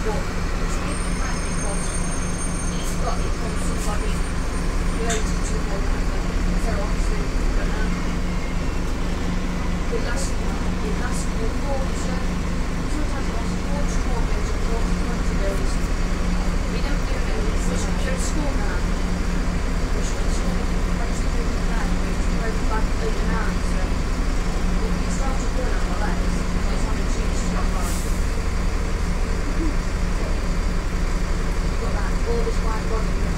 있고 this one.